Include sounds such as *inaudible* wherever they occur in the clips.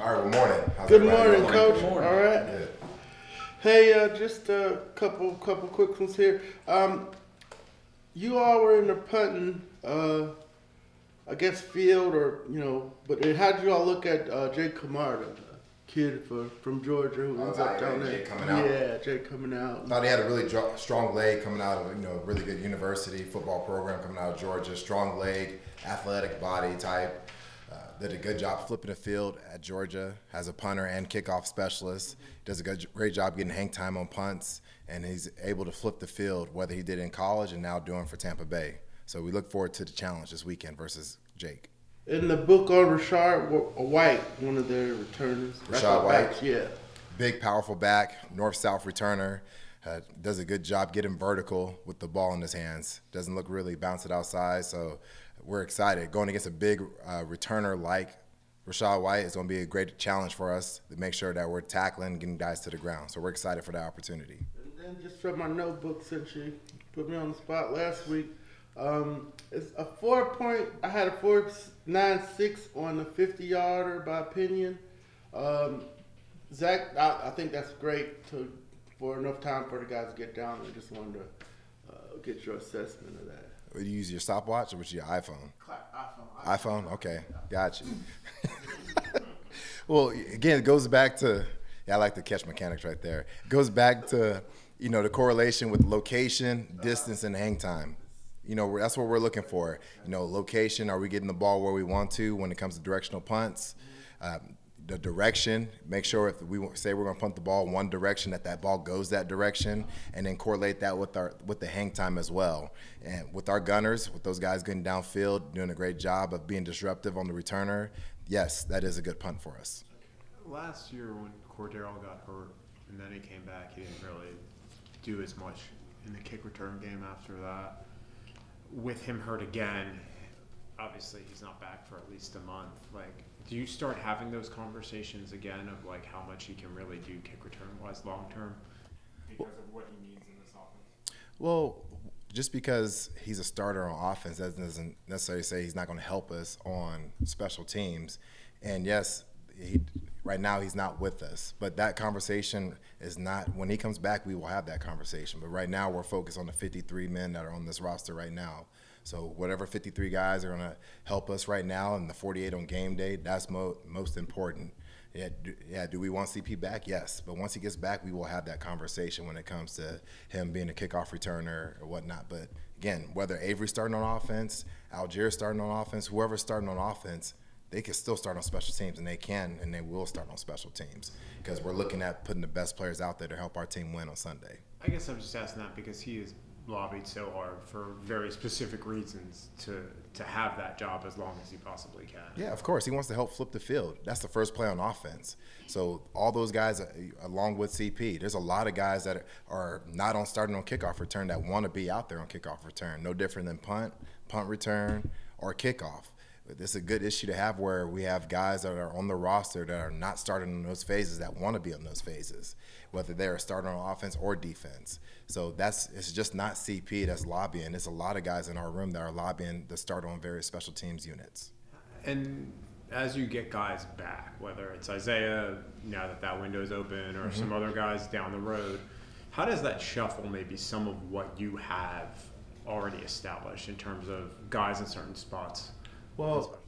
All right, well, morning. How's Good morning, doing? Coach. Good morning. All right. Good. Hey, uh, just a couple couple quick ones here. Um, you all were in the punting, uh, I guess field or you know, but how did you all look at uh, Jake Camarda, the kid for, from Georgia who Oh, ends up down there? Jake coming out. Yeah, Jake coming out. Thought he had a really dr- strong leg coming out of you know a really good university football program coming out of Georgia. Strong leg, athletic body type. Uh, did a good job flipping the field at Georgia. Has a punter and kickoff specialist. Does a good, great job getting hang time on punts, and he's able to flip the field whether he did in college and now doing for Tampa Bay. So we look forward to the challenge this weekend versus Jake. In the book on Rachaad White, one of their returners. Rachaad White? Backs, Yeah. big, powerful back, north-south returner. Uh, does a good job getting vertical with the ball in his hands. Doesn't look really bounce it outside. So we're excited going against a big uh, returner like Rachaad White is going to be a great challenge for us to make sure that we're tackling, getting guys to the ground. So we're excited for that opportunity. And then just from my notebook, since you put me on the spot last week, um, it's a four point. I had a four nine six on the fifty yarder by Pinion. Um, Zach, I, I think that's great to for enough time for the guys to get down. I just wanted to uh, get your assessment of that. Would you use your stopwatch or was your iPhone? iPhone. iPhone? Okay, gotcha. *laughs* well, again, it goes back to yeah, I like the catch mechanics right there. It goes back to you know the correlation with location, distance, and hang time. You know that's what we're looking for. You know, location. Are we getting the ball where we want to when it comes to directional punts? Um, the direction. Make sure if we say we're going to punt the ball one direction, that that ball goes that direction, and then correlate that with our with the hang time as well. And with our gunners, with those guys getting downfield, doing a great job of being disruptive on the returner. Yes, that is a good punt for us. Last year when Cordarrelle got hurt and then he came back, he didn't really do as much in the kick return game after that. With him hurt again, obviously he's not back for at least a month. Like, do you start having those conversations again of like how much he can really do kick return wise long term because of what he needs in this offense? Well, just because he's a starter on offense that doesn't necessarily say he's not going to help us on special teams. And yes, he, right now he's not with us, but that conversation is not. When he comes back, we will have that conversation. But right now, we're focused on the 53 men that are on this roster right now. So whatever 53 guys are going to help us right now, and the 48 on game day, that's mo- most important. Yeah, do, yeah. Do we want CP back? Yes, but once he gets back, we will have that conversation when it comes to him being a kickoff returner or whatnot. But again, whether Avery's starting on offense, Allgeier starting on offense, whoever's starting on offense, they can still start on special teams, and they can and they will start on special teams because we're looking at putting the best players out there to help our team win on Sunday. I guess I'm just asking that because he has lobbied so hard for very specific reasons to to have that job as long as he possibly can. Yeah, of course. He wants to help flip the field. That's the first play on offense. So all those guys, uh, along with CP, there's a lot of guys that are not on starting on kickoff return that want to be out there on kickoff return. No different than punt, punt return, or kickoff. This is a good issue to have where we have guys that are on the roster that are not starting in those phases that want to be on those phases, whether they're starting on offense or defense. So that's it's just not CP that's lobbying. It's a lot of guys in our room that are lobbying to start on various special teams units. And as you get guys back, whether it's Isaiah now that that window is open, or mm-hmm. some other guys down the road, how does that shuffle maybe some of what you have already established in terms of guys in certain spots? Well,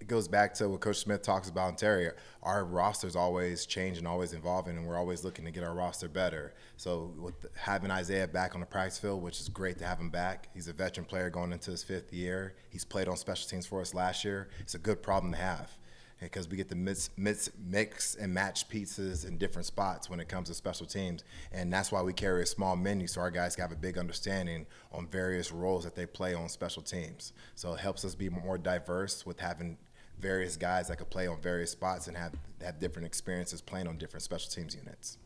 it goes back to what Coach Smith talks about in Terry. Our roster's always changing, always evolving, and we're always looking to get our roster better. So with having Isaiah back on the practice field, which is great to have him back. He's a veteran player going into his fifth year. He's played on special teams for us last year. It's a good problem to have because we get to mix, mix, mix and match pieces in different spots when it comes to special teams. And that's why we carry a small menu so our guys have a big understanding on various roles that they play on special teams. So it helps us be more diverse with having various guys that could play on various spots and have, have different experiences playing on different special teams units.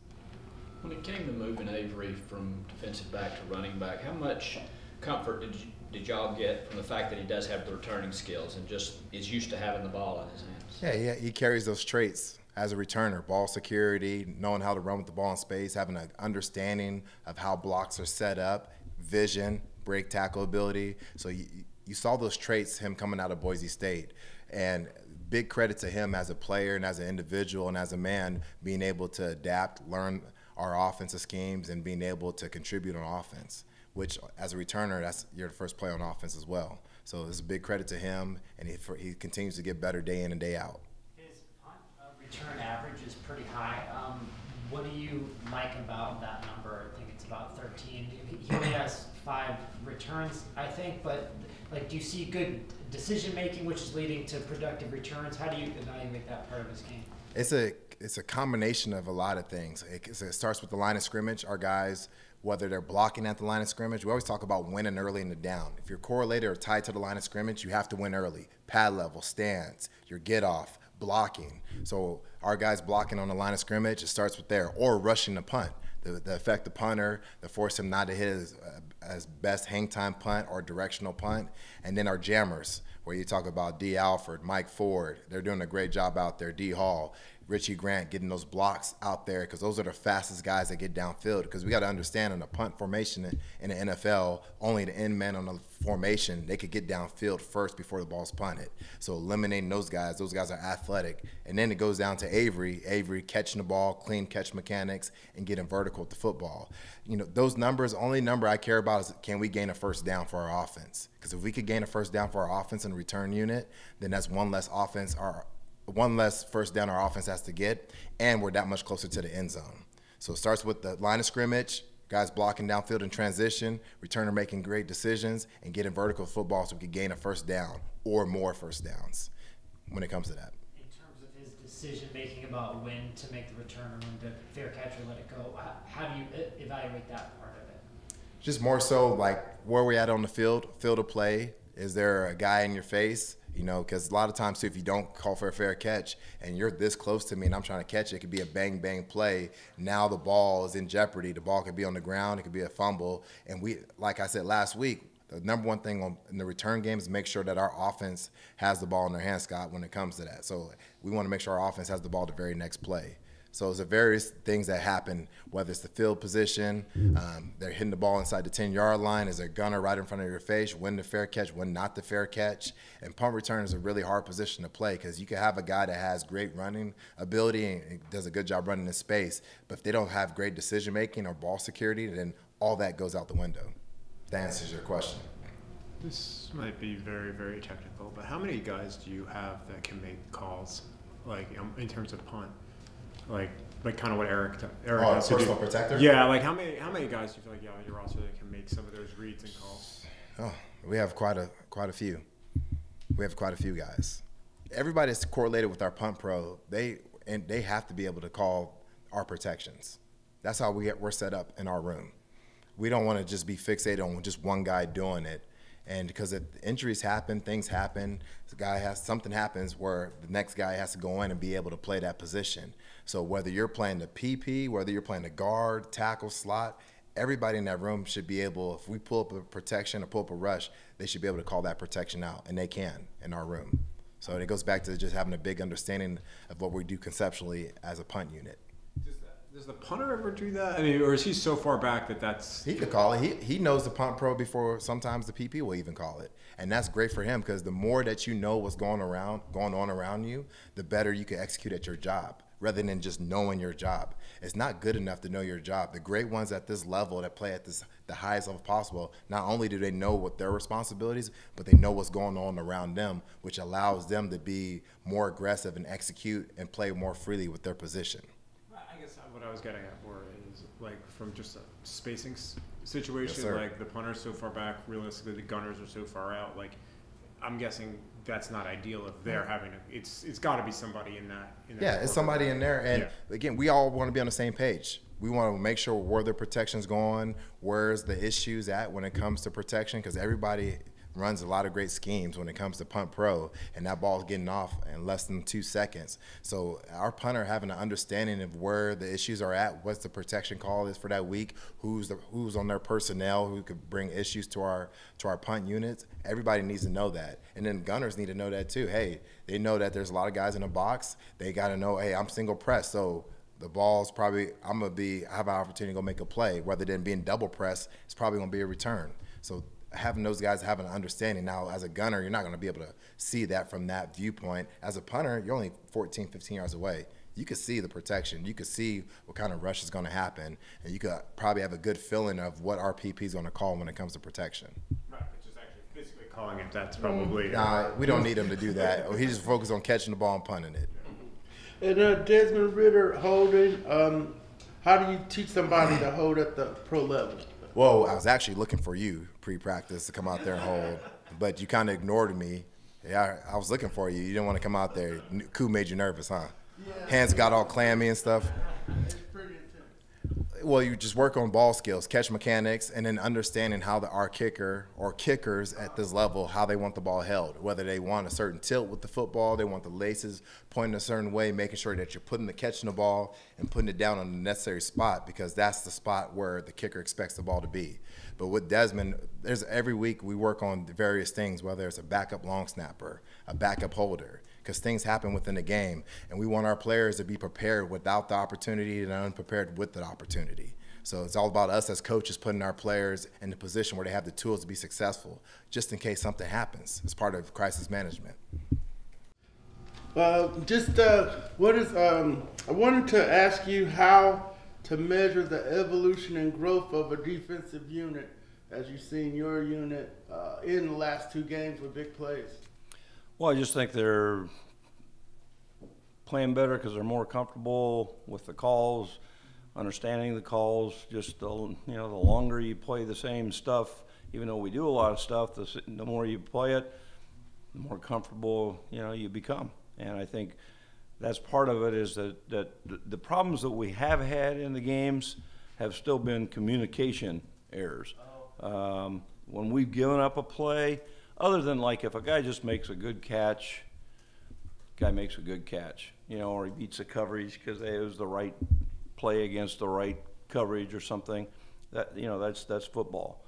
When it came to moving Avery from defensive back to running back, how much comfort did you, did y'all get from the fact that he does have the returning skills and just is used to having the ball in his hands? Yeah, yeah, he carries those traits as a returner: ball security, knowing how to run with the ball in space, having an understanding of how blocks are set up, vision, break tackle ability. So you, you saw those traits him coming out of Boise State, and big credit to him as a player and as an individual and as a man being able to adapt, learn our offensive schemes, and being able to contribute on offense. Which, as a returner, that's you're the first player on offense as well. So it's a big credit to him, and he, he continues to get better day in and day out. His punt uh, return average is pretty high. Um, what do you like about that number? I think it's about 13. He only has five returns, I think, but like, do you see good decision making, which is leading to productive returns? How do you evaluate that part of his game? It's a it's a combination of a lot of things. It, it starts with the line of scrimmage. Our guys, whether they're blocking at the line of scrimmage, we always talk about winning early in the down. If you're correlated or tied to the line of scrimmage, you have to win early. Pad level, stance, your get off, blocking. So our guys blocking on the line of scrimmage, it starts with there, or rushing the punt. The, the the punter, the force him not to hit his, uh, as best hang time punt or directional punt. And then our jammers, where you talk about Dee Alford, Mike Ford, they're doing a great job out there. D. Hall, Richie Grant getting those blocks out there because those are the fastest guys that get downfield. Because we got to understand in a punt formation in, the NFL, only the end man on the formation they could get downfield first before the ball's punted. So eliminating those guys, those guys are athletic, and then it goes down to Avery. Avery catching the ball, clean catch mechanics, and getting vertical with the football. You know those numbers. Only number I care about is can we gain a first down for our offense? Because if we could gain a first down for our offense and return unit, then that's one less offense our one less first down our offense has to get, and we're that much closer to the end zone. So it starts with the line of scrimmage, guys blocking downfield in transition, returner making great decisions, and getting vertical football so we can gain a first down or more first downs when it comes to that. In terms of his decision making about when to make the return or when to fair catch or let it go, how, do you evaluate that part of it? Just more so like where we at on the field, field of play. Is there a guy in your face? you know, because a lot of times too, if you don't call for a fair catch and you're this close to me and I'm trying to catch it, it could be a bang bang play. Now the ball is in jeopardy. The ball could be on the ground. It could be a fumble. And we, like I said last week, the number one thing on, in the return game is make sure that our offense has the ball in their hands, Scott, when it comes to that. So we want to make sure our offense has the ball the very next play. So it's the various things that happen, whether it's the field position, um, they're hitting the ball inside the 10 yard line, is a gunner right in front of your face, when the fair catch, when not the fair catch. And punt return is a really hard position to play because you can have a guy that has great running ability and does a good job running in space, but if they don't have great decision making or ball security, then all that goes out the window. That answers your question. This might be very, very technical, but how many guys do you have that can make calls, like um, in terms of punt? Like like kind of what Eric Eric oh, has personal protector. Yeah, like how many how many guys do you feel like yeah on your roster that can make some of those reads and calls? Oh, we have quite a quite a few. We have quite a few guys. Everybody's correlated with our punt pro. They and they have to be able to call our protections. That's how we get, we're set up in our room. We don't want to just be fixated on just one guy doing it and because injuries happen, things happen. The guy has something happens where the next guy has to go in and be able to play that position. So whether you're playing the PP, whether you're playing the guard, tackle, slot, everybody in that room should be able. If we pull up a protection or pull up a rush, they should be able to call that protection out, and they can in our room. So it goes back to just having a big understanding of what we do conceptually as a punt unit. Does the punter ever do that? I mean, or is he so far back that that's he could call it. He he knows the punt pro before sometimes the PP will even call it, and that's great for him because the more that you know what's going around going on around you, the better you can execute at your job rather than just knowing your job. It's not good enough to know your job. The great ones at this level that play at this the highest level possible, not only do they know what their responsibilities, but they know what's going on around them, which allows them to be more aggressive and execute and play more freely with their position. I guess what I was getting at more is like from just a spacing situation, yes, like the punter's so far back, realistically the gunners are so far out. Like I'm guessing that's not ideal if they're mm. having a. It's it's got to be somebody in that. In that yeah, it's somebody in there, and yeah. again, we all want to be on the same page. We want to make sure where the protection's going, where's the issues at when it comes to protection, because everybody runs a lot of great schemes when it comes to punt pro, and that ball's getting off in less than two seconds. So our punter having an understanding of where the issues are at, what's the protection call is for that week, who's the who's on their personnel who could bring issues to our to our punt units. Everybody needs to know that, and then gunners need to know that too. Hey, they know that there's a lot of guys in the box. They got to know, hey, I'm single press, so the ball's probably I'm gonna be I have an opportunity to go make a play. Rather than being double press, it's probably gonna be a return. So having those guys having an understanding. Now, as a gunner, you're not going to be able to see that from that viewpoint. As a punter, you're only 14, 15 yards away. You could see the protection. You could see what kind of rush is going to happen, and you could probably have a good feeling of what RPP is going to call when it comes to protection. Right, but just actually physically calling it, that's probably. Nah, we don't need him to do that. He just focused on catching the ball and punting it. And uh, Desmond Ridder holding. Um, how do you teach somebody to hold at the pro level? Whoa, I was actually looking for you pre-practice to come out there and hold, but you kind of ignored me. Yeah, I was looking for you. You didn't want to come out there. Koo made you nervous, huh? Hands got all clammy and stuff. Well, you just work on ball skills, catch mechanics, and then understanding how the our kicker or kickers at this level how they want the ball held. Whether they want a certain tilt with the football, they want the laces pointing a certain way, making sure that you're putting the catching the ball and putting it down on the necessary spot because that's the spot where the kicker expects the ball to be. But with Desmond, there's every week we work on various things, whether it's a backup long snapper, a backup holder, because things happen within the game, and we want our players to be prepared without the opportunity and unprepared with the opportunity. So it's all about us as coaches putting our players in the position where they have the tools to be successful, just in case something happens. It's part of crisis management. Uh, just uh, what is um, I wanted to ask you how to measure the evolution and growth of a defensive unit as you've seen your unit uh, in the last two games with big plays. Well, I just think they're playing better because they're more comfortable with the calls, understanding the calls. Just the, you know, the longer you play the same stuff, even though we do a lot of stuff, the, the more you play it, the more comfortable you know you become. And I think that's part of it is that that the- the problems that we have had in the games have still been communication errors. Um, when we've given up a play, other than like if a guy just makes a good catch, guy makes a good catch, you know, or he beats the coverage because it was the right play against the right coverage or something. That you know, that's that's football.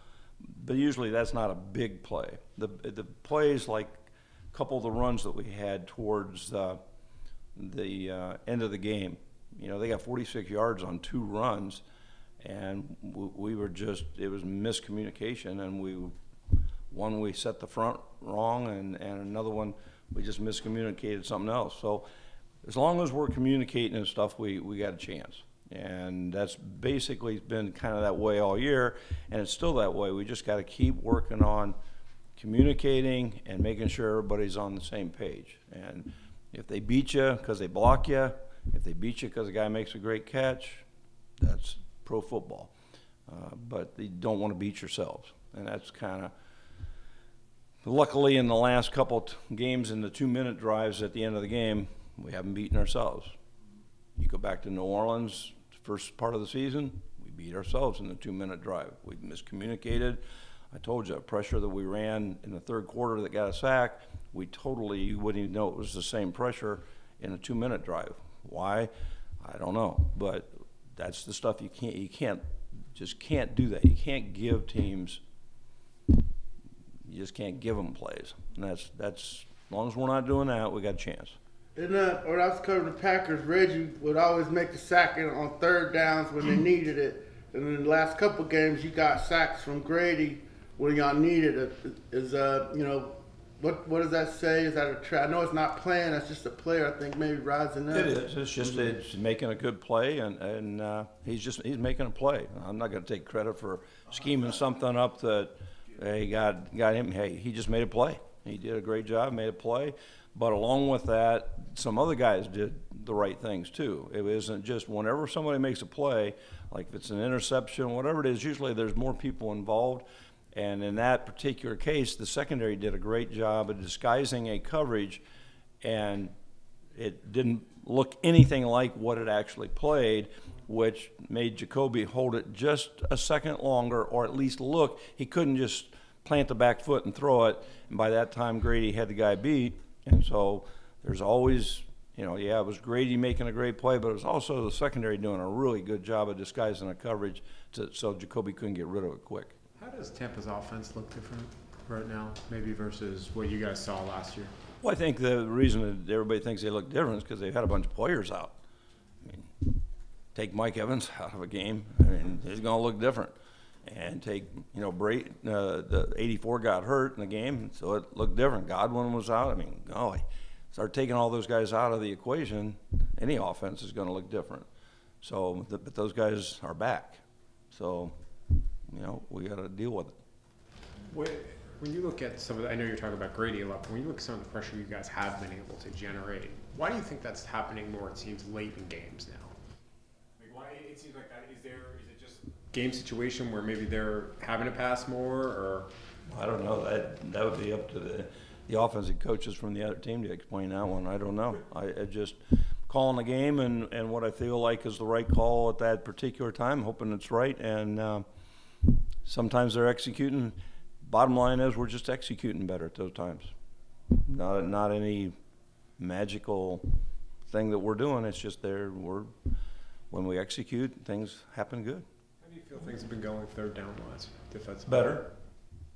But usually that's not a big play. The the plays like a couple of the runs that we had towards uh, the uh, end of the game. You know, they got 46 yards on two runs, and we, we were just it was miscommunication, and we one we set the front wrong, and, and another one we just miscommunicated something else. So as long as we're communicating and stuff, we, we got a chance. And that's basically been kind of that way all year, and it's still that way. We just got to keep working on communicating and making sure everybody's on the same page. And if they beat you because they block you, if they beat you because a guy makes a great catch, that's pro football. Uh, but you don't want to beat yourselves, and that's kind of luckily in the last couple games in the two-minute drives at the end of the game, we haven't beaten ourselves. You go back to New Orleans, first part of the season, we beat ourselves in the two-minute drive. We miscommunicated. I told you, pressure that we ran in the third quarter that got a sack, we totally, wouldn't even know it was the same pressure in a two-minute drive. Why? I don't know, but that's the stuff you can't, you can't, just can't do that. You can't give teams you just can't give them plays. And that's, that's, as long as we're not doing that, we got a chance. And uh, when I was covering the Packers, Reggie would always make the sack in- on third downs when they needed it. And in the last couple games, you got sacks from Grady when y'all needed it. Is uh, you know, what what does that say? Is that a tra- I know it's not playing. That's just a player. I think maybe rising up. It is, it's just, it's making a good play and, and, uh, he's just, he's making a play. I'm not gonna take credit for scheming something up that, hey, got, got him, hey, he just made a play. He did a great job, made a play. But along with that, some other guys did the right things too. It isn't just whenever somebody makes a play, like if it's an interception, whatever it is, usually there's more people involved. And in that particular case, the secondary did a great job of disguising a coverage and it didn't look anything like what it actually played, which made Jacoby hold it just a second longer, or at least look. He couldn't just plant the back foot and throw it. And by that time, Grady had the guy beat. And so there's always, you know, yeah, it was Grady making a great play, but it was also the secondary doing a really good job of disguising the coverage to, so Jacoby couldn't get rid of it quick. How does Tampa's offense look different right now, maybe versus what you guys saw last year? Well, I think the reason that everybody thinks they look different is because they've had a bunch of players out. Take Mike Evans *laughs* out of a game, I mean, he's going to look different. and take, you know, Brate, uh, the 84 got hurt in the game, so it looked different. Godwin was out. I mean, golly, start taking all those guys out of the equation, any offense is going to look different. So, th- but those guys are back. So, you know, we got to deal with it. When, when you look at some of the, I know you're talking about Grady a lot, but when you look at some of the pressure you guys have been able to generate, why do you think that's happening more, it seems, late in games now? Like, why, it seems like that, is there, is it just game situation where maybe they're having to pass more, or? I don't know. That that would be up to the the offensive coaches from the other team to explain that one. I don't know. I, I just calling the game and, and what I feel like is the right call at that particular time, hoping it's right. And uh, sometimes they're executing. Bottom line is we're just executing better at those times. Not not any magical thing that we're doing. It's just there. We're when we execute, things happen good. You feel things have been going third down wise, defensively? Better.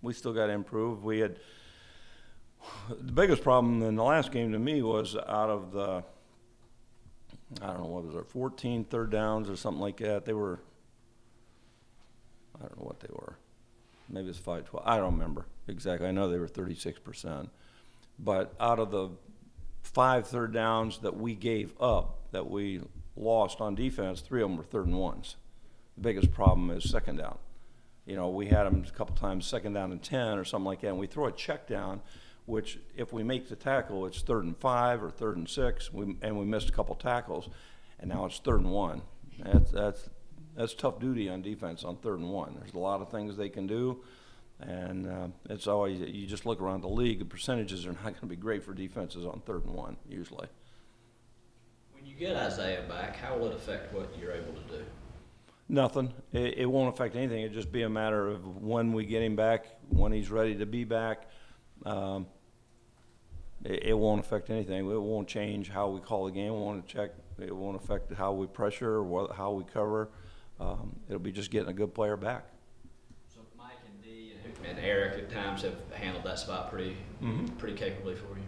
We still got to improve. We had the biggest problem in the last game to me was out of the I don't know what was it 14 third downs or something like that. They were I don't know what they were. Maybe it's 512. I don't remember exactly. I know they were 36%. But out of the five third downs that we gave up that we lost on defense, three of them were third and ones. The biggest problem is second down. You know, we had them a couple times second down and 10 or something like that, and we throw a check down, which if we make the tackle, it's third and five or third and six, we, and we missed a couple tackles, and now it's third and one. That's, that's, that's tough duty on defense on third and one. There's a lot of things they can do, and uh, it's always, you just look around the league, the percentages are *laughs* not going to be great for defenses on third and one, usually. When you get Isaiah back, how will it affect what you're able to do? Nothing. It, it won't affect anything. It'll just be a matter of when we get him back, when he's ready to be back. Um, it, it won't affect anything. It won't change how we call the game. It won't check. It won't affect how we pressure or what, how we cover. Um, it'll be just getting a good player back. So Mike and Dee and- and Eric at times have handled that spot pretty, pretty capably for you.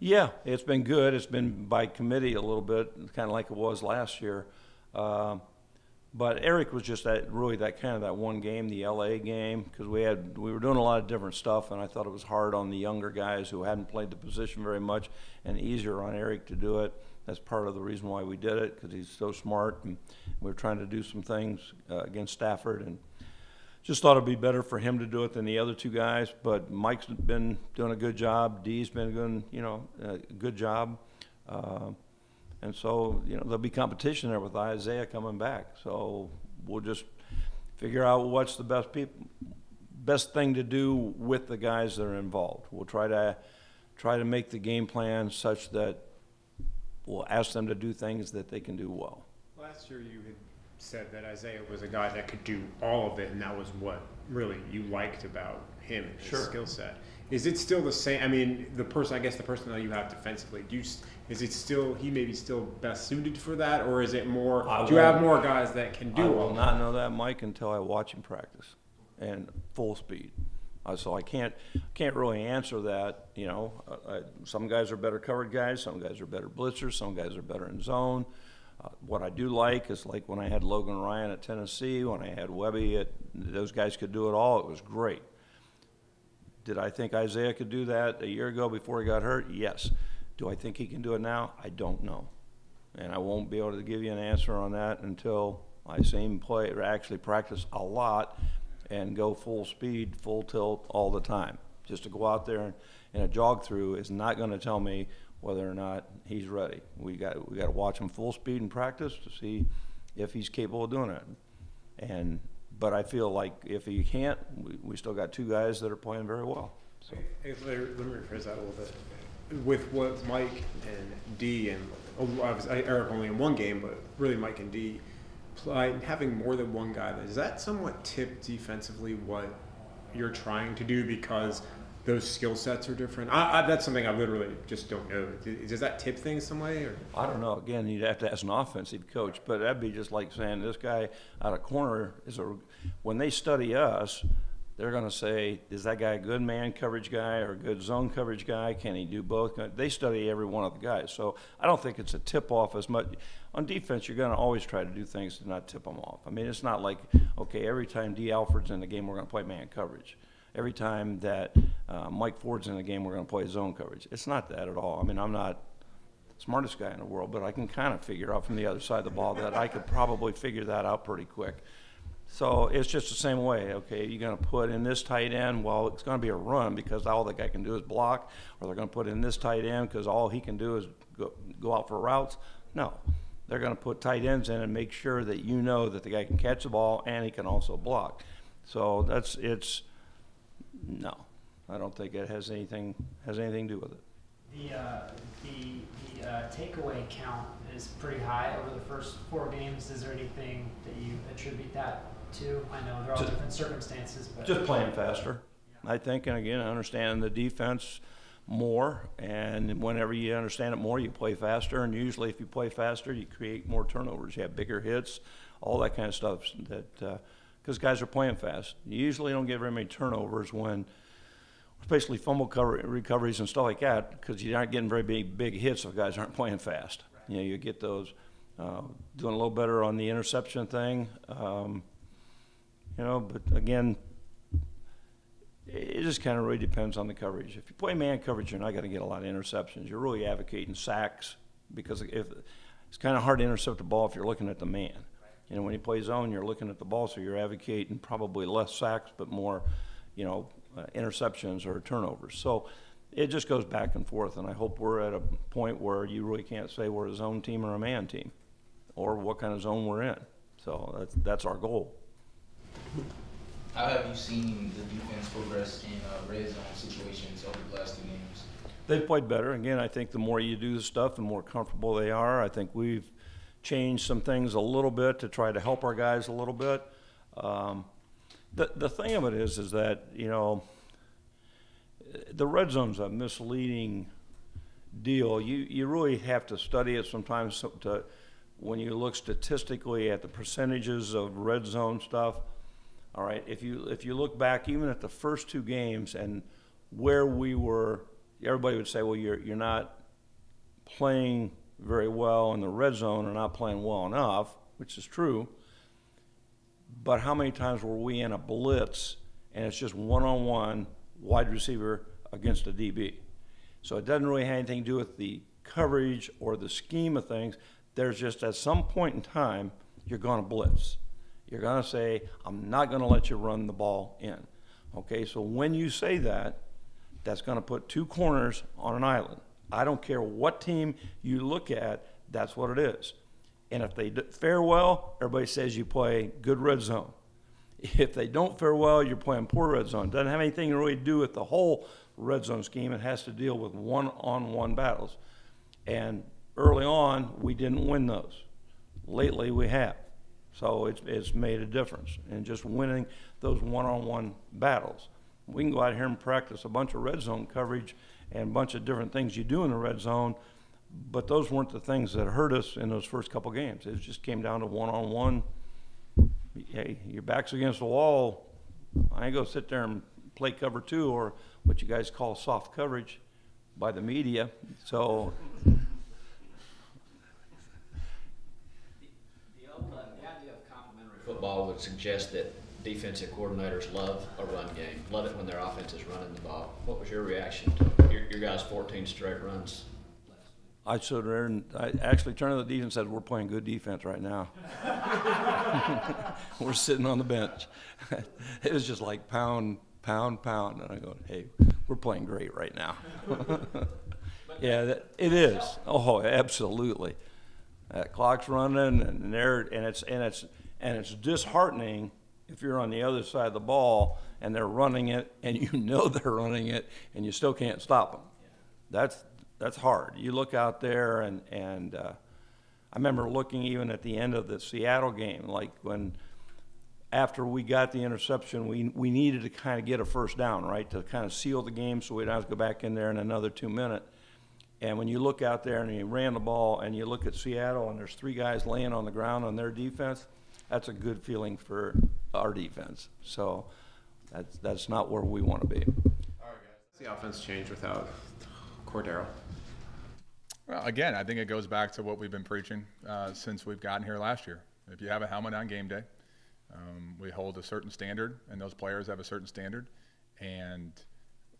Yeah, it's been good. It's been by committee a little bit, kind of like it was last year. Um, but Eric was just that really that kind of that one game, the LA game, because we had we were doing a lot of different stuff, and I thought it was hard on the younger guys who hadn't played the position very much, and easier on Eric to do it. That's part of the reason why we did it, because he's so smart, and we are trying to do some things uh, against Stafford, and just thought it'd be better for him to do it than the other two guys. But Mike's been doing a good job. Dee's been doing, you know, a good job. Uh, and so, you know, there'll be competition there with Isaiah coming back. So we'll just figure out what's the best people, best thing to do with the guys that are involved. We'll try to try to make the game plan such that we'll ask them to do things that they can do well. Last year you had said that Isaiah was a guy that could do all of it, and that was what really you liked about him and his Sure. skill set. Is it still the same? I mean, the person, I guess, the person that you have defensively, do you, is it still he maybe still best suited for that, or is it more? I do you have more guys that can do I all will that? not know that, Mike, until I watch him practice and full speed. Uh, so I can't can't really answer that. You know, uh, I, some guys are better covered guys, some guys are better blitzers, some guys are better in zone. Uh, what I do like is like when I had Logan Ryan at Tennessee, when I had Webby at those guys could do it all. It was great. Did I think Isaiah could do that a year ago before he got hurt? Yes. Do I think he can do it now? I don't know. And I won't be able to give you an answer on that until I see him play or actually practice a lot and go full speed, full tilt all the time. Just to go out there and, a jog through is not going to tell me whether or not he's ready. We got we got to watch him full speed in practice to see if he's capable of doing it. And but I feel like if he can't, we, we still got two guys that are playing very well. So. Hey, let me rephrase that a little bit. With what Mike and D and oh, obviously Eric only in one game, but really Mike and D, play, having more than one guy, does that somewhat tip defensively what you're trying to do because those skill sets are different? I, I, that's something I literally just don't know. Does that tip things some way? Or? I don't know. Again, you'd have to ask an offensive coach, but that'd be just like saying this guy out of corner is a. When they study us, they're gonna say, is that guy a good man coverage guy or a good zone coverage guy? Can he do both? They study every one of the guys. So I don't think it's a tip off as much. On defense, you're gonna always try to do things to not tip them off. I mean, it's not like, okay, every time Dee Alford's in the game, we're gonna play man coverage. Every time that uh, Mike Ford's in the game, we're gonna play zone coverage. It's not that at all. I mean, I'm not smartest guy in the world, but I can kind of figure out from the other side of the ball that I could probably figure that out pretty quick. So it's just the same way. Okay, you're going to put in this tight end. Well, it's going to be a run because all the guy can do is block, or they're going to put in this tight end because all he can do is go, go out for routes. No, they're going to put tight ends in and make sure that you know that the guy can catch the ball and he can also block. So that's it's no, I don't think it has anything has anything to do with it. The, uh, the, the uh, takeaway count is pretty high over the first four games. Is there anything that you attribute that to? I know there are all Just- different circumstances, but. Just playing faster, I think, and again, understanding the defense more, and whenever you understand it more, you play faster, and usually if you play faster, you create more turnovers, you have bigger hits, all that kind of stuff, that, because guys are playing fast. You usually don't get very many turnovers when, especially fumble cover, recoveries and stuff like that, because you aren't getting very big, big hits if guys aren't playing fast. You know, you get those, uh, doing a little better on the interception thing, um, you know, but again, it just kind of really depends on the coverage. If you play man coverage, you're not going to get a lot of interceptions. You're really advocating sacks because if it's kind of hard to intercept the ball if you're looking at the man. You know, when you play zone, you're looking at the ball, so you're advocating probably less sacks, but more, you know, uh, interceptions or turnovers. So it just goes back and forth, and I hope we're at a point where you really can't say we're a zone team or a man team, or what kind of zone we're in. So that's that's our goal. How have you seen the defense progress in uh, red zone situations over the last two games? They've played better. Again, I think the more you do the stuff, the more comfortable they are. I think we've changed some things a little bit to try to help our guys a little bit. Um, the the thing of it is, is that you know, the red zone's a misleading deal. You you really have to study it sometimes to when you look statistically at the percentages of red zone stuff. All right, if you if you look back even at the first two games and where we were, everybody would say, well, you're you're not playing very well in the red zone or not playing well enough, which is true. But how many times were we in a blitz and it's just one on one wide receiver against a DB? So it doesn't really have anything to do with the coverage or the scheme of things. There's just at some point in time, you're going to blitz. You're going to say, I'm not going to let you run the ball in. Okay, so when you say that, that's going to put two corners on an island. I don't care what team you look at, that's what it is. And if they fare well, everybody says you play good red zone. If they don't fare well, you're playing poor red zone. Doesn't have anything to really do with the whole red zone scheme. It has to deal with one-on-one battles. And early on, we didn't win those. Lately, we have. So it's, it's made a difference in just winning those one-on-one battles. We can go out here and practice a bunch of red zone coverage and a bunch of different things you do in the red zone, but those weren't the things that hurt us in those first couple games. It just came down to one-on-one. Hey, your back's against the wall. I ain't gonna sit there and play cover two or what you guys call soft coverage by the media. So The old, uh, the idea of complementary football would suggest that defensive coordinators love a run game, love it when their offense is running the ball. What was your reaction to your, your guys' 14 straight runs? I stood there and I actually turned to the defense and said, "We're playing good defense right now. *laughs* We're sitting on the bench." *laughs* it was just like pound, pound, pound, and I go, "Hey, we're playing great right now." *laughs* yeah, that, it is. Oh, absolutely. That clock's running, and there, and it's and it's and it's disheartening if you're on the other side of the ball and they're running it, and you *laughs* know they're running it, and you still can't stop them. That's that's hard. You look out there, and and uh, I remember looking even at the end of the Seattle game, like when after we got the interception, we we needed to kind of get a first down, right, to kind of seal the game, so we'd have to go back in there in another two minutes. And when you look out there and you ran the ball, and you look at Seattle, and there's three guys laying on the ground on their defense, that's a good feeling for our defense. So That's, that's not where we want to be. All right, guys. The offense changed without Cordarrelle. Well, again, I think it goes back to what we've been preaching uh, since we've gotten here last year. If you have a helmet on game day, um, we hold a certain standard, and those players have a certain standard. And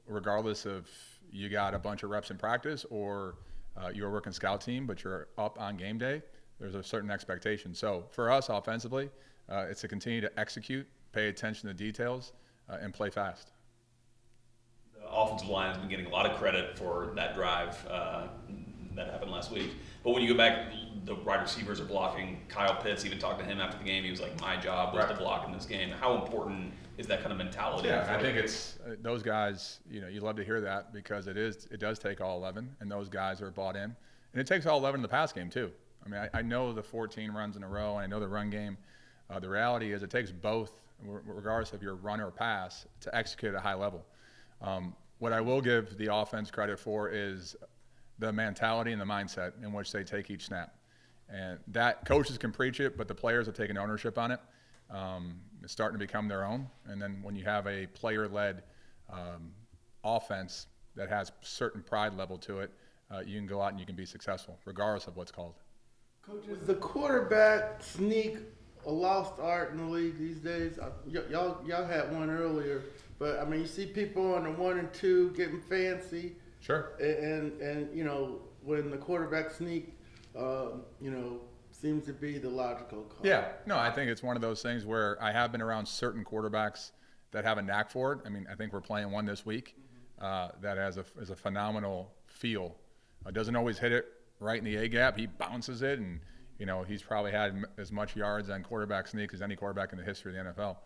regardless of you got a bunch of reps in practice or uh, you're a working scout team, but you're up on game day, there's a certain expectation. So for us offensively, uh, it's to continue to execute, pay attention to details, uh, and play fast. The offensive line has been getting a lot of credit for that drive uh, that happened last week. But when you go back, the wide receivers are blocking. Kyle Pitts even talked to him after the game. He was like, "My job was Right. to block in this game." How important is that kind of mentality? Yeah, I think it's uh, those guys. You know, you love to hear that because it is. It does take all 11, and those guys are bought in, and it takes all 11 in the pass game too. I mean, I, I know the 14 runs in a row, and I know the run game. Uh, the reality is, it takes both, regardless of your run or pass, to execute at a high level. Um, what I will give the offense credit for is the mentality and the mindset in which they take each snap. And that coaches can preach it, but the players have taken ownership on it. Um, it's starting to become their own. And then when you have a player-led um, offense that has certain pride level to it, uh, you can go out and you can be successful, regardless of what's called. Is the quarterback sneak a lost art in the league these days? Y'all, y'all had one earlier, but I mean, you see people on the one and two getting fancy, Sure. and and, and you know when the quarterback sneak, um, you know, seems to be the logical call. Yeah, no, I think it's one of those things where I have been around certain quarterbacks that have a knack for it. I mean, I think we're playing one this week uh, that has a, is a phenomenal feel. Uh, doesn't always hit it right in the A gap. He bounces it, and you know he's probably had as much yards on quarterback sneak as any quarterback in the history of the NFL.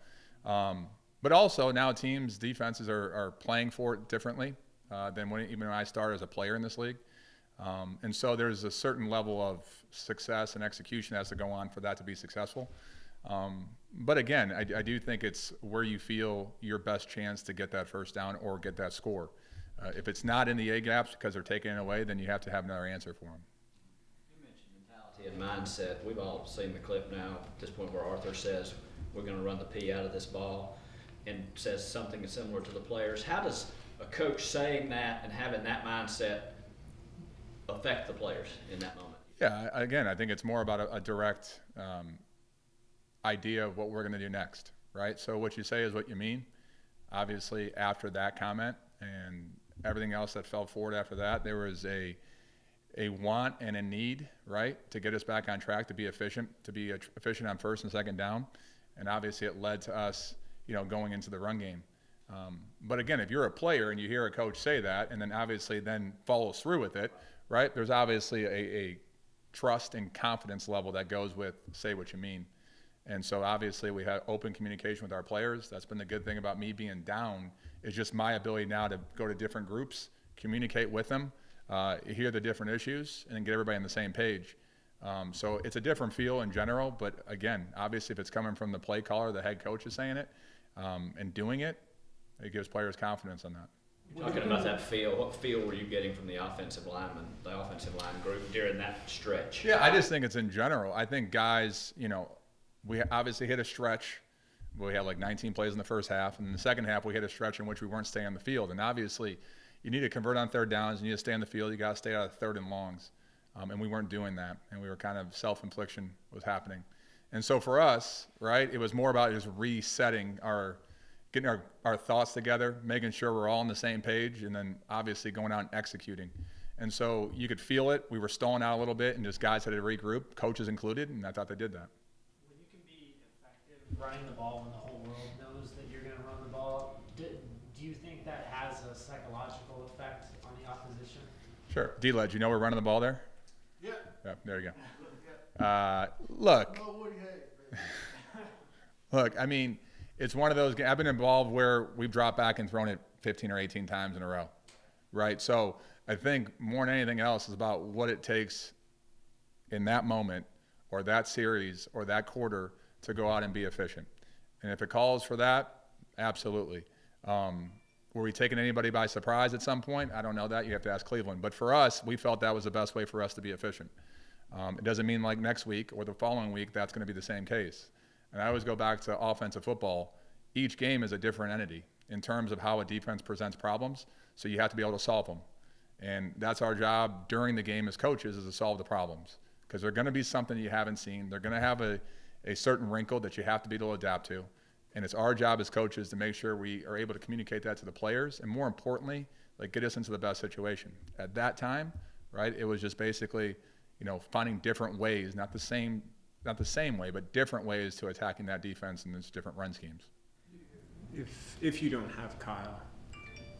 Um, but also now teams' defenses are, are playing for it differently uh, than when even when I started as a player in this league. Um, and so there's a certain level of success and execution that has to go on for that to be successful. Um, but again, I, I do think it's where you feel your best chance to get that first down or get that score. Uh, if it's not in the A gaps because they're taking it away, then you have to have another answer for them. You mentioned mentality and mindset. We've all seen the clip now at this point where Arthur says, we're gonna run the P out of this ball and says something similar to the players. How does a coach saying that and having that mindset affect the players in that moment? Yeah, again, I think it's more about a, a direct um, idea of what we're going to do next, right? So what you say is what you mean. Obviously, after that comment and everything else that fell forward after that, there was a a want and a need, right, to get us back on track, to be efficient, to be efficient on first and second down, and obviously it led to us, you know, going into the run game. Um, but again, if you're a player and you hear a coach say that, and then obviously then follows through with it, right? There's obviously a, a trust and confidence level that goes with say what you mean. And so obviously we had open communication with our players. That's been the good thing about me being down is just my ability now to go to different groups, communicate with them, uh, hear the different issues, and then get everybody on the same page. Um, so it's a different feel in general, but again, obviously if it's coming from the play caller, the head coach is saying it um, and doing it, it gives players confidence on that. Talking about that feel, what feel were you getting from the offensive lineman, the offensive line group during that stretch? Yeah, I just think it's in general. I think guys, you know, we obviously hit a stretch. We had like 19 plays in the first half, and in the second half we hit a stretch in which we weren't staying on the field. And obviously, you need to convert on third downs. You need to stay on the field. You got to stay out of third and longs, um, and we weren't doing that. And we were kind of self-infliction was happening. And so for us, right, it was more about just resetting our, getting our, our thoughts together, making sure we're all on the same page, and then obviously going out and executing. And so you could feel it. We were stalling out a little bit, and just guys had to regroup, coaches included, and I thought they did that. When you can be effective running the ball when the whole world knows that you're going to run the ball, do, do you think that has a psychological effect on the opposition? Sure. D-Led, you know we're running the ball there? Yeah. Yeah, there you go. Uh, look, Woody Hayes, baby. *laughs* look, I mean, it's one of those games. I've been involved where we've dropped back and thrown it 15 or 18 times in a row, right? So I think more than anything else is about what it takes in that moment or that series or that quarter to go out and be efficient. And if it calls for that, absolutely. Um, were we taking anybody by surprise at some point? I don't know that. You have to ask Cleveland. But for us, we felt that was the best way for us to be efficient. Um, it doesn't mean like next week or the following week that's going to be the same case. And I always go back to offensive football. each game is a different entity in terms of how a defense presents problems. So you have to be able to solve them. And that's our job during the game as coaches is to solve the problems because they're going to be something you haven't seen. They're going to have a, a certain wrinkle that you have to be able to adapt to. And it's our job as coaches to make sure we are able to communicate that to the players and more importantly, like get us into the best situation. At that time, right, it was just basically, you know, finding different ways, not the same not the same way, but different ways to attacking that defense and those different run schemes. If if you don't have Kyle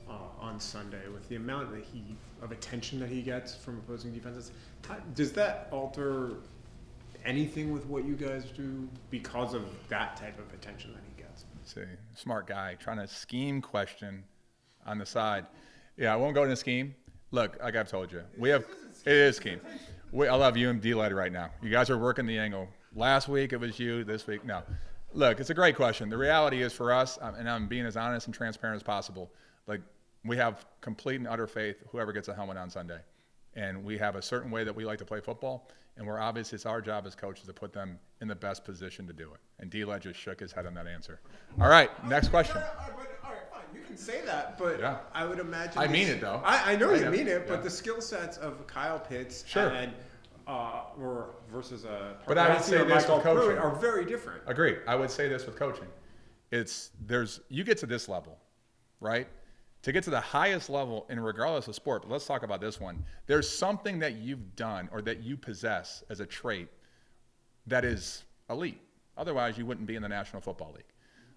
uh, on Sunday, with the amount that he of attention that he gets from opposing defenses, does that alter anything with what you guys do because of that type of attention that he gets? See, smart guy trying to scheme question on the side. Yeah, I won't go into scheme. Look, like I've told you, we have it is scheme. We, I love UMD Light right now. You guys are working the angle. Last week it was you. This week, no. Look, it's a great question. The reality is for us, um, and I'm being as honest and transparent as possible. Like we have complete and utter faith whoever gets a helmet on Sunday, and we have a certain way that we like to play football, and we're obviously it's our job as coaches to put them in the best position to do it. And D Light just shook his head on that answer. All right, next question. You can say that, but Yeah. I would imagine. I mean it, though. I, I know I you mean it, Yeah. but the skill sets of Kyle Pitts Sure. and uh, or versus a But I would say this with coaching. Are very different. Agree. I would say this with coaching. It's there's you get to this level, right? To get to the highest level and regardless of sport, but let's talk about this one. There's something that you've done or that you possess as a trait that is elite. Otherwise, you wouldn't be in the National Football League.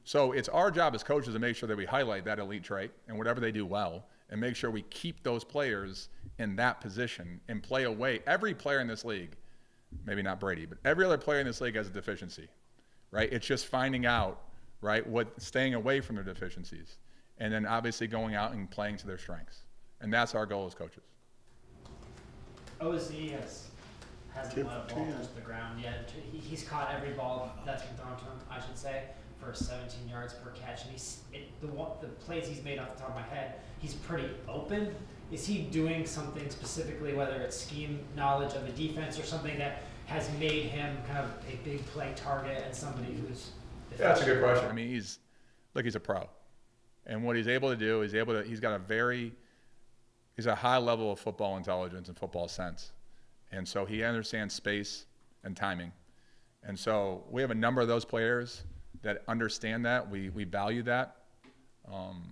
So it's our job as coaches to make sure that we highlight that elite trait and whatever they do well, and make sure we keep those players in that position and play away. Every player in this league, maybe not Brady, but every other player in this league has a deficiency, right? It's just finding out, right, what staying away from their deficiencies, and then obviously going out and playing to their strengths, and that's our goal as coaches. OZ has hasn't Tip let a to ball touch the ground yet. He, he's caught every ball that's been thrown to him, I should say, for 17 yards per catch. And he's it, the one, the plays he's made off the top of my head, he's pretty open. Is he doing something specifically, whether it's scheme knowledge of the defense or something that has made him kind of a big play target and somebody who's Yeah, that's a good question. I mean, he's look, he's a pro, and what he's able to do is able to. He's got a very, he's a high level of football intelligence and football sense, and so he understands space and timing, and so we have a number of those players that understand that. We we value that, um,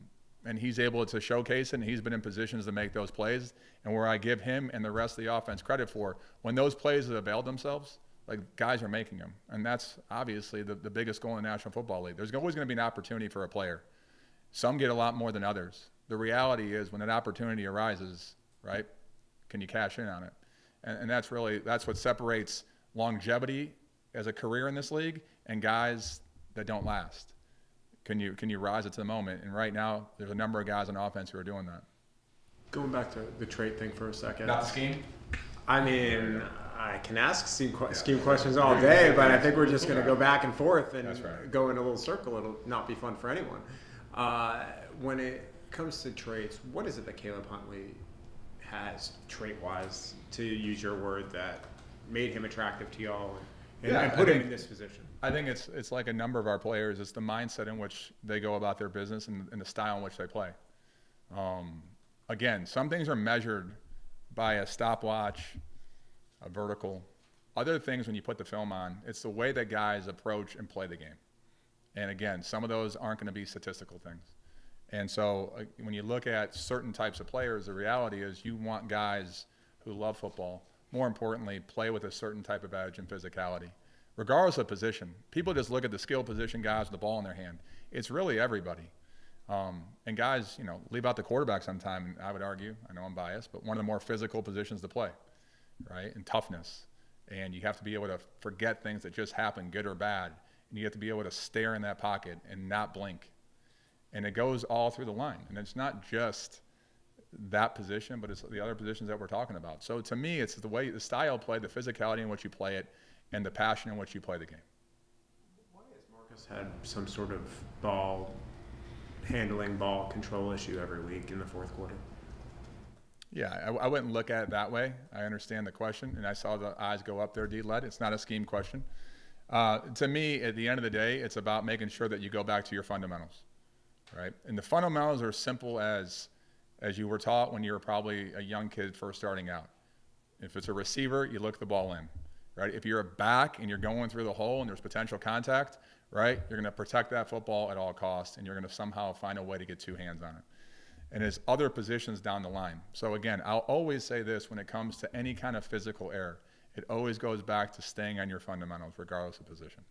and he's able to showcase it. And he's been in positions to make those plays, and where I give him and the rest of the offense credit for when those plays have availed themselves like guys are making them, and that's obviously the, the biggest goal in the National Football League. There's always going to be an opportunity for a player. Some get a lot more than others. The reality is when an opportunity arises, right? Can you cash in on it? And, and that's really that's what separates longevity as a career in this league and guys that don't last. Can you can you rise it to the moment? And right now, there's a number of guys on offense who are doing that. Going back to the trait thing for a second. Not the scheme. I mean, I can ask scheme, que- scheme questions all day, but I think we're just going to go back and forth and right. go in a little circle. It'll not be fun for anyone. Uh, when it comes to traits, what is it that Caleb Huntley has trait-wise, to use your word, that made him attractive to y'all and, Yeah, and I put him think- in this position? I think it's it's like a number of our players. It's the mindset in which they go about their business and, and the style in which they play. Um, again, some things are measured by a stopwatch, a vertical. Other things, when you put the film on, it's the way that guys approach and play the game. And again, some of those aren't going to be statistical things. And so uh, when you look at certain types of players, the reality is you want guys who love football, more importantly, play with a certain type of edge and physicality, regardless of position. People just look at the skill position guys with the ball in their hand. It's really everybody. Um, and guys, you know, leave out the quarterback sometime, and I would argue. I know I'm biased, but one of the more physical positions to play, right? And toughness. And you have to be able to forget things that just happen, good or bad. And you have to be able to stare in that pocket and not blink. And it goes all through the line. And it's not just that position, but it's the other positions that we're talking about. So to me, it's the way, the style play, the physicality in which you play it, and the passion in which you play the game. Why has Marcus had some sort of ball handling, ball control issue every week in the fourth quarter? Yeah, I, I wouldn't look at it that way. I understand the question, and I saw the eyes go up there, D led. It's not a scheme question. Uh, to me, at the end of the day, it's about making sure that you go back to your fundamentals, right? And the fundamentals are simple as, as you were taught when you were probably a young kid first starting out. If it's a receiver, you look the ball in, right? If you're a back and you're going through the hole and there's potential contact, right? You're going to protect that football at all costs, and you're going to somehow find a way to get two hands on it. And there's other positions down the line. So again, I'll always say this when it comes to any kind of physical error, it always goes back to staying on your fundamentals, regardless of position.